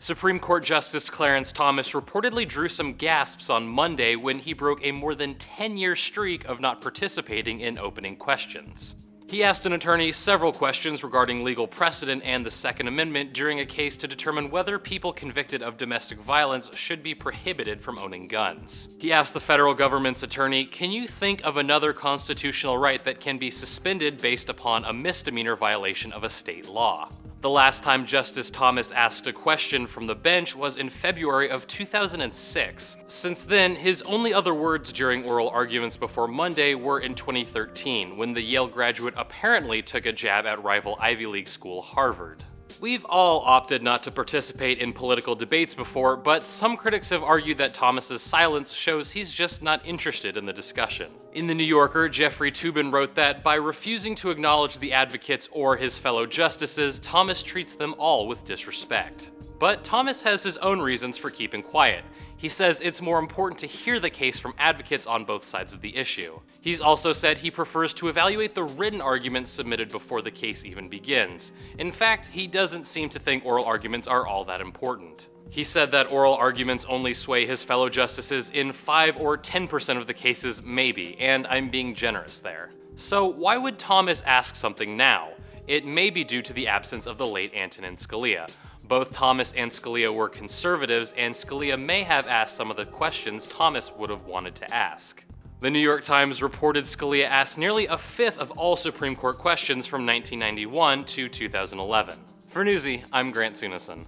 Supreme Court Justice Clarence Thomas reportedly drew some gasps on Monday when he broke a more than 10 year streak of not participating in opening questions. He asked an attorney several questions regarding legal precedent and the Second Amendment during a case to determine whether people convicted of domestic violence should be prohibited from owning guns. He asked the federal government's attorney, Can you think of another constitutional right that can be suspended based upon a misdemeanor violation of a state law? The last time Justice Thomas asked a question from the bench was in February of 2006. Since then, his only other words during oral arguments before Monday were in 2013, when the Yale graduate apparently took a jab at rival Ivy League school Harvard. We've all opted not to participate in political debates before, but some critics have argued that Thomas's silence shows he's just not interested in the discussion. In The New Yorker, Jeffrey Toobin wrote that by refusing to acknowledge the advocates or his fellow justices, Thomas treats them all with disrespect. But Thomas has his own reasons for keeping quiet. He says it's more important to hear the case from advocates on both sides of the issue. He's also said he prefers to evaluate the written arguments submitted before the case even begins. In fact, he doesn't seem to think oral arguments are all that important. He said that oral arguments only sway his fellow justices in 5 or 10% of the cases, maybe, and I'm being generous there. So why would Thomas ask something now? It may be due to the absence of the late Antonin Scalia. Both Thomas and Scalia were conservatives, and Scalia may have asked some of the questions Thomas would have wanted to ask. The New York Times reported Scalia asked nearly a fifth of all Supreme Court questions from 1991 to 2011. For Newsy, I'm Grant Suneson.